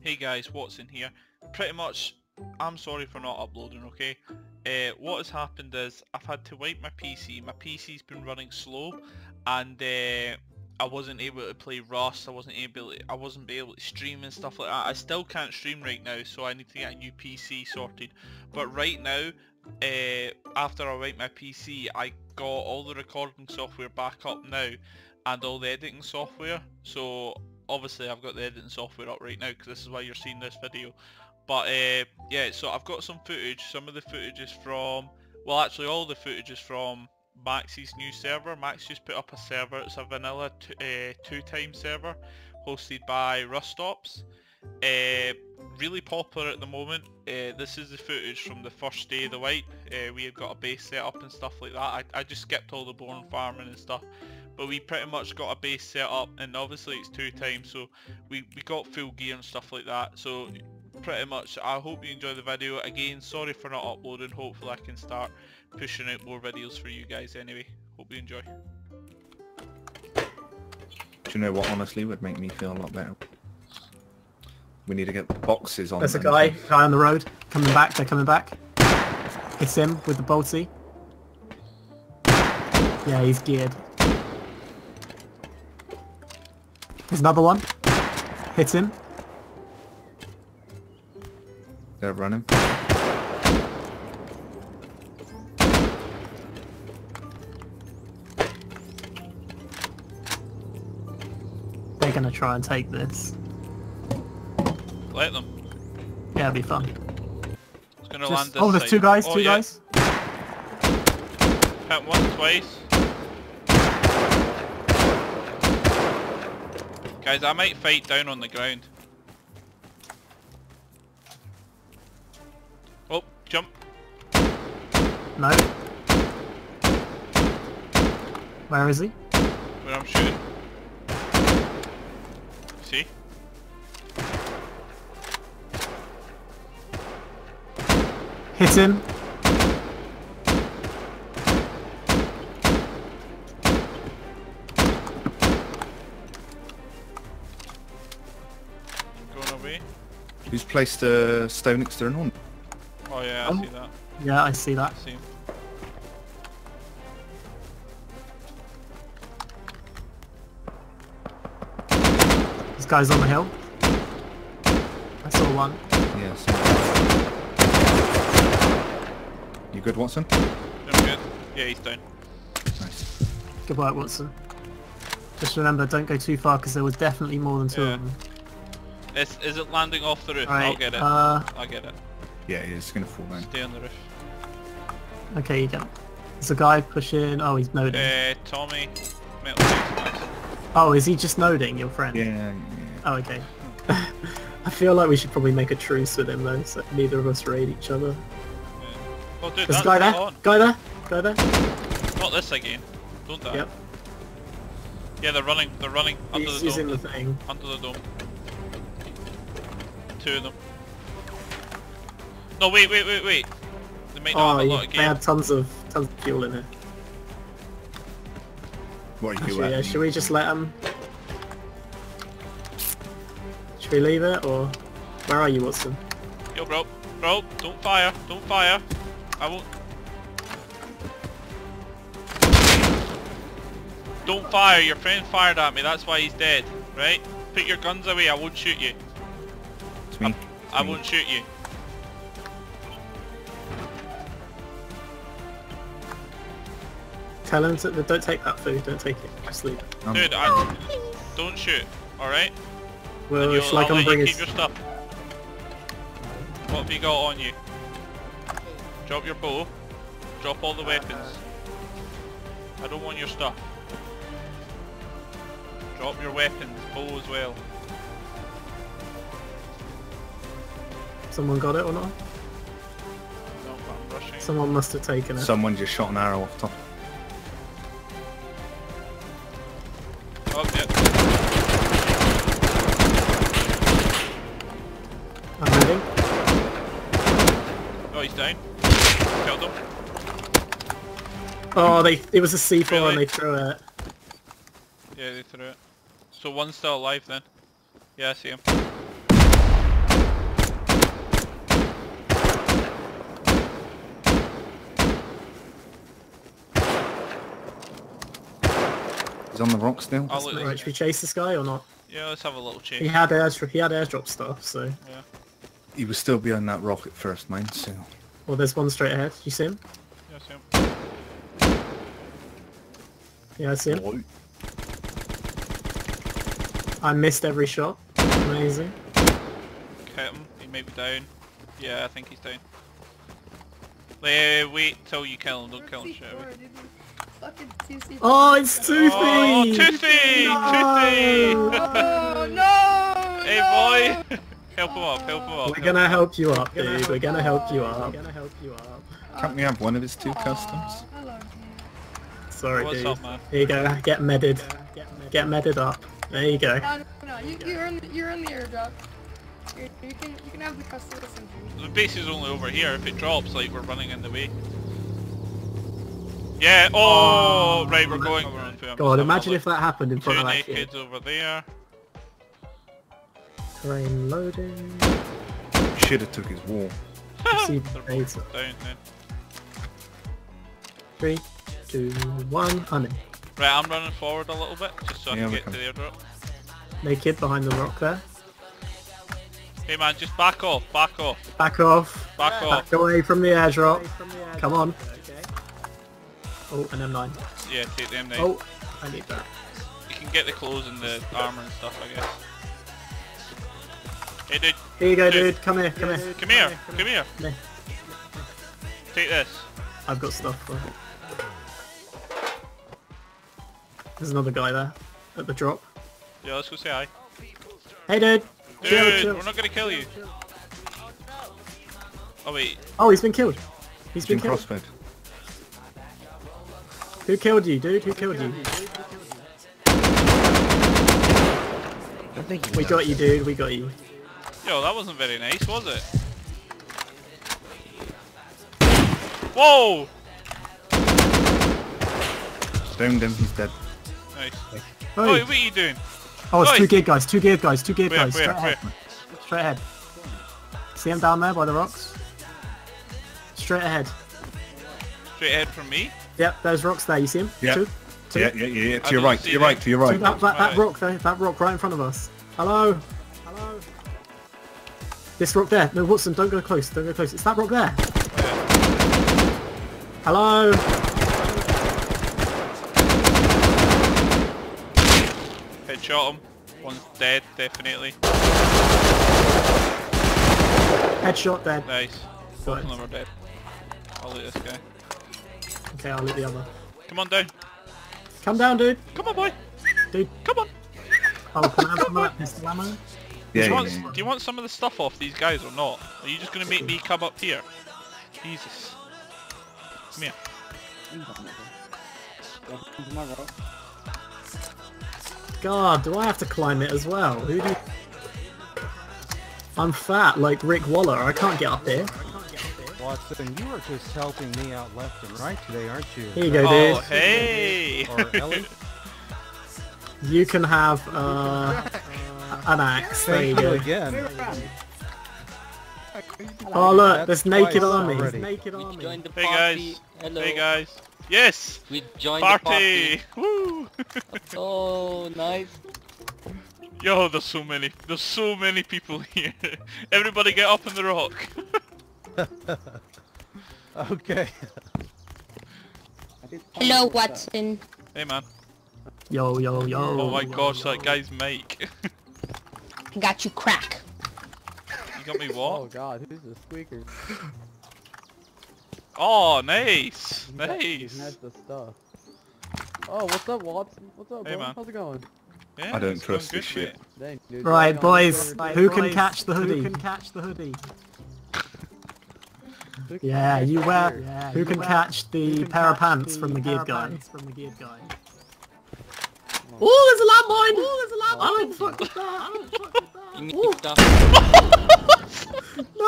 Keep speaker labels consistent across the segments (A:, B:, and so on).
A: Hey guys, what's in here? Pretty much, I'm sorry for not uploading, okay? Uh, what has happened is I've had to wipe my PC. My PC's been running slow, and uh, I wasn't able to play Rust. I wasn't able. To, I wasn't able to stream and stuff like that. I still can't stream right now, so I need to get a new PC sorted. But right now, uh, after I wipe my PC, I got all the recording software back up now, and all the editing software. So obviously I've got the editing software up right now because this is why you're seeing this video. But uh, yeah, so I've got some footage. Some of the footage is from, well actually all the footage is from Max's new server. Max just put up a server. It's a vanilla uh, two-time server hosted by Rustops. Uh, really popular at the moment. Uh, this is the footage from the first day of the wipe. Uh, we had got a base set up and stuff like that. I, I just skipped all the boring farming and stuff but we pretty much got a base set up and obviously it's two times so we, we got full gear and stuff like that so pretty much I hope you enjoy the video again sorry for not uploading hopefully I can start pushing out more videos for you guys anyway hope you enjoy
B: Do you know what honestly would make me feel a lot better? We need to get the boxes on
C: There's a guy, guy on the road, coming back, they're coming back. It's him with the bolty. Yeah, he's geared. There's another one. Hit him.
B: They're running.
C: They're gonna try and take this.
A: let them
C: Yeah, it'll be fun.
A: gonna
C: Just-
A: land
C: oh, there's
A: side.
C: two guys,
A: Oh,
C: two
A: yeah.
C: guys.
A: hit one twice guys I might fight down on the ground oh jump
C: No. Where is he?
A: where I'm shooting. See?
C: Hit him.
B: Who's placed a stone next to an horn?
A: Oh yeah, I
C: Oh.
A: see that.
C: Yeah, I see that.
A: I see him.
C: This guy's on the hill. I saw one.
B: Yes. You good, Wotson?
A: I'm good. Yeah, he's down.
B: Nice.
C: Good work, Wotson. Just remember, don't go too far because there was definitely more than two
A: Yeah.
C: of them.
A: Is, is it landing off the roof? I'll get it.
C: uh,
A: I'll get it.
B: Yeah, it's gonna fall down.
A: Stay on the roof.
C: okay, you go. There's a guy pushing, oh, he's noding.
A: Uh, Tommy. Metal.
C: Oh, is he just noding, your friend?
B: Yeah, yeah.
C: Oh, okay. I feel like we should probably make a truce with him though, so neither of us raid each other.
A: Yeah. Oh dude,
C: There's
A: that's
C: a guy
A: not
C: there,
A: on.
C: guy there, guy there.
A: Not this again. Don't die.
C: Yep.
A: Yeah, they're running. They're running under
C: He's
A: the
C: using
A: dome.
C: the thing.
A: Under the dome. Two of them. No, wait, wait, wait, wait. They might not
C: Oh,
A: have a
C: oh,
A: lot of
C: they
A: gear.
C: had tons of tons of fuel in here.
B: What are you
C: Actually, yeah, should we just let them? Should we leave it or where are you, Wotson?
A: Yo, bro. Bro, don't fire. Don't fire. I won't. Don't fire. Your friend fired at me. That's why he's dead. Right? Put your guns away. I won't shoot you.
B: It's me.
A: I
B: me.
A: won't shoot you.
C: Tell him to don't take that food. Don't take it. Just leave it.
B: Um,
A: Dude, I, don't shoot. Alright?
C: Well,
A: And you'll-
C: shall I
A: I'll
C: come
A: let
C: bring
A: you
C: his?
A: keep your stuff. What have you got on you? Drop your bow. Drop all the weapons. I don't want your stuff. Drop your weapons, bow as well.
C: Someone got it or not?
A: No, but I'm rushing.
C: Someone must have taken it.
B: Someone just shot an arrow off top.
A: Oh, yeah.
C: I'm moving.
A: Oh, he's down. Killed him.
C: Oh, they it was a C4
A: Really?
C: and they threw it.
A: Yeah, they threw it. So one's still alive then. Yeah, I see him.
B: He's on the rock still.
A: I'll loot
C: Right, should we chase this guy or not?
A: Yeah, let's have a little
C: He had airdrop, he had airdrop stuff, so... Yeah.
B: He was still behind that rock at first, mine, so...
C: Well, there's one straight ahead. You see him?
A: Yeah, same.
C: Yeah, I see him. I missed every shot. Amazing.
A: Hit him. He may be down. Yeah, I think he's down. Eh, wait till you kill him. Don't kill him straight away.
D: Fucking CC.
C: Oh, it's Toothy!
A: Oh, Toothy!
C: No!
D: Oh no!
A: Hey,
D: no!
A: boy! help him up, help him up.
C: We're gonna help you up, dude. We're gonna help you up. We're gonna help you up.
B: Can't we have one of his two
D: Aw,
B: customs?
D: I love
C: Sorry,
A: What's
C: dude.
A: up, man?
C: Here you go. Get medded. Get medded up. There you go.
D: you. No, no, no, you, you earn the, you earn the airdrop. You, you can you can have the customer.
A: The base is only over here. If it drops, like, we're running in the way. Yeah, oh, oh, right, we're going. We're on to him.
C: God, imagine if that happened in
A: Two
C: front of that kid.
A: over there.
C: Terrain loading.
B: Should have took his wall.
C: Receive
A: They're
C: data.
A: both down then.
C: Three, two, one. Honey.
A: Right, I'm running forward a little bit, just so I can get
B: can.
A: to the airdrop.
C: Naked behind the rock there.
A: Hey man, just back off, back off,
C: Back off.
A: back off.
C: Back away from the airdrop. Come on. Oh, an M9.
A: Yeah, take the M9.
C: Oh, I need that.
A: You can get the clothes and the armor and stuff, I guess. Hey dude,
C: Here you go,
A: Dude.
C: dude. Come here, come here.
A: come here, come here.
C: Come here.
A: Take this.
C: I've got stuff for it. There's another guy there at the drop.
A: Yeah, let's go say hi.
C: Hey, dude.
A: Dude,
C: Chill, chill.
A: we're not gonna kill you. Oh wait,
C: Oh, he's been killed. He's been
B: Jim
C: killed.
B: Crossfed.
C: Who killed you, dude? Who killed you? We got you, dude. We got you.
A: yo, that wasn't very nice, was it? Whoa!
B: Downed him, he's dead.
A: Nice.
C: Hey.
A: Oh, what are you doing?
C: Oh, it's
A: Oi.
C: two geared guys. Two geared guys. Two geared
A: Where,
C: guys.
A: where,
C: Straight ahead. Straight ahead. See him down there by the rocks? Straight ahead.
A: Straight ahead from me?
C: Yep, there's rocks there. You see him?
B: Yeah.
C: Two? Two?
B: Yeah, yeah, yeah, yeah.
A: I
B: To your right, to your right, to your right.
C: that, that, that
A: Right.
C: rock there. That rock right in front of us. Hello? Hello? This rock there. No, Wotson, don't go close. Don't go close. It's that rock there. Hello?
A: Headshot him. One's dead, definitely.
C: Headshot dead.
A: Nice. Both of them are dead. I'll loot this guy.
C: Okay, I'll loot the other.
A: Come on down.
C: Come down, dude.
A: Come on, boy.
C: Dude.
A: Come on.
C: Oh, can I have some of that pistol ammo?
B: Yeah,
A: do, you want,
B: yeah.
A: do you want some of the stuff off these guys or not? Are you just going to make me come up here? Jesus. Come here.
C: God, do I have to climb it as well? Who do you... I'm fat, like Rick Waller. I can't get up here.
E: Wotson, you are just helping me out left and right today, aren't you?
C: Here you go,
A: Oh, hey!
E: Or Ellie?
C: You can have uh, an axe. There you go.
E: again.
C: Oh look,
E: That's
C: there's naked
E: twice
C: army.
E: already.
C: Naked
F: We
C: army.
F: the
A: Hey
F: party.
A: guys.
F: Hello.
A: Hey guys. Yes!
F: We joined the
A: Party!
F: party.
A: Woo!
F: Oh, nice.
A: Yo, there's so many. There's so many people here. Everybody get up in the rock.
E: Okay.
G: Hello, Wotson.
A: hey man.
C: Yo, yo, yo.
A: Oh my gosh, that guy's Mike.
G: Got you crack.
A: you got me what?
E: Oh
A: what?
E: god, who's the squeaker?
A: Oh, nice!
E: He's
A: Nice!
E: had the stuff. Oh, what's up, Wotson? What's up,
A: Hey,
E: bro?
A: man.
E: How's it going?
A: Yeah,
B: I don't trust this shit.
E: Dang, dude.
C: Right, boys.
E: on
C: Who
E: the
C: can catch the hoodie? Who can catch the hoodie?
E: Third-
C: Yeah, you uh, wear.
E: Yeah,
C: Who can uh, catch the pair of pants from the geared guy? From the geared guy. Oh, there's a landmine! Oh, there's a landmine! I don't fuck with that! I don't fuck with that!
F: Give me
C: Ooh, no!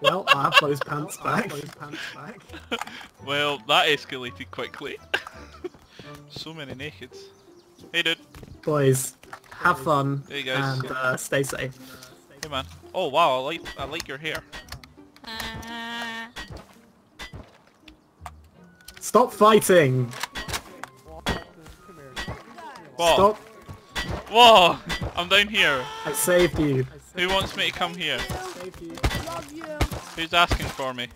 C: well, I have those pants back. Those pants back.
A: Well, that escalated quickly. so many nakeds. Hey dude.
C: Boys, have fun
A: Hey, guys.
C: and uh, stay safe.
A: Hey man. Oh wow, I like I like your hair.
C: Stop fighting.
A: What?
C: Stop.
A: Whoa! I'm down here.
C: I saved you.
A: Who wants me to come here? Who's asking for me?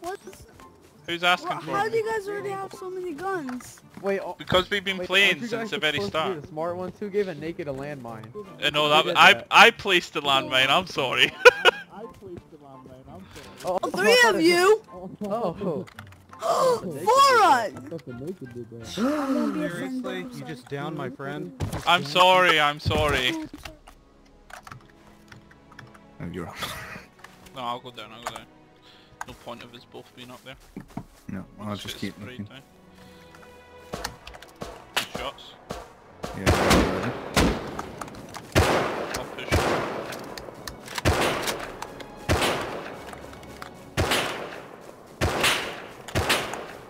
H: What's...
A: Who's asking
H: Wha-
A: for
H: how do you guys already have so many guns?
I: Wait, oh,
A: Because we've been
I: wait,
A: playing since
I: guys
A: the very
I: supposed
A: start.
I: The smart ones who gave a naked a landmine.
A: Uh, no,
I: Who
A: that
I: landmine.
A: I'm
I: sorry.
A: I placed the landmine. I'm sorry.
I: Oh,
H: All three of you?
I: Oh.
H: For us!
E: Seriously? You just downed my friend?
A: I'm sorry. I'm sorry.
B: Oh, you're up.
A: No, I'll go down. I'll go down. No point of us both being up there.
B: No, I'll just
A: Shit's
B: keep looking.
A: down. Two shots.
B: Yeah,
A: I'll push.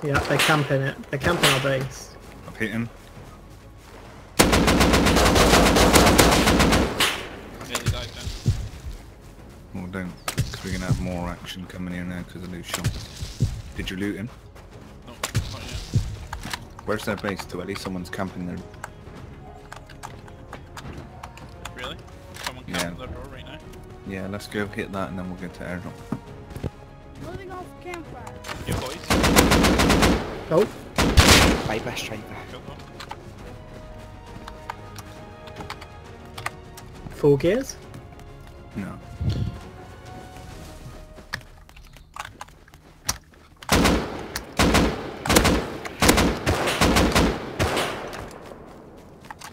C: Yeah, they're camping it. They're camping our base.
B: I've hit him.
A: Nearly died.
B: Well, don't, because we're gonna have more action coming in now because of new shot. Did you loot him?
A: No, not yet.
B: Where's their base to? At least someone's camping there.
A: Really? Someone
B: Yeah.
A: their door right now.
B: Yeah, let's go hit that and then we'll get to airdrop.
H: Loading off campfire.
A: Yeah, boys.
C: Oh,
J: Striper, striper.
A: Killed one.
C: full gears.
B: No.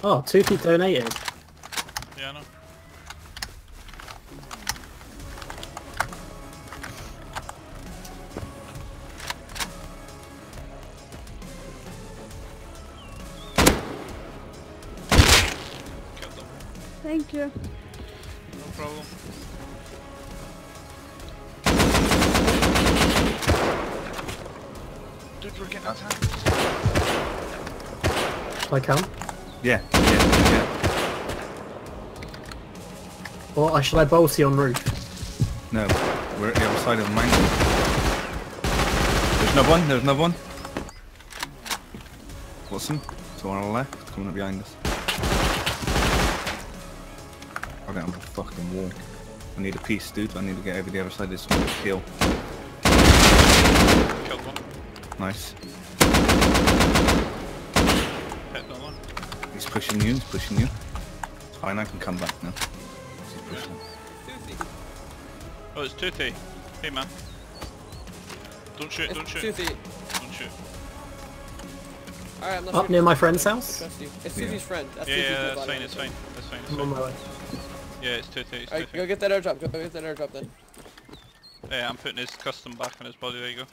C: Oh, Toothy donated.
A: Yeah, I know.
H: Thank you.
A: No problem. Dude, we're getting attacked.
C: Shall I come?
B: Yeah, yeah, yeah.
C: Or should I bolt on roof?
B: No, we're at the other side of the mountain. There's another one, there's another one. Wotson, so on the left, coming up behind us. I'll get on the fucking wall. I need a piece, dude. I need to get over the other side of this one. Kill.
A: Killed one.
B: Nice.
A: Hit another one.
B: He's pushing you, he's pushing you. It's fine, I can come back now. He's pushing.
A: Oh, it's Toothy. Hey, man. Don't shoot, don't shoot.
F: Toothy.
A: Don't shoot.
F: Alright, I'm not
C: Up
F: sure-
C: near my friend's house?
F: Trust you. It's
B: Yeah.
F: Toothy's friend. That's
A: Yeah,
F: Toothy's
A: yeah,
F: dead
A: that's fine, it's fine. That's fine, it's
C: I'm on
A: fine.
C: my way.
A: Yeah, it's Toothy, it's
F: Alright, go get that airdrop. Go get that airdrop then.
A: Yeah, I'm putting his custom back on his body, there you go.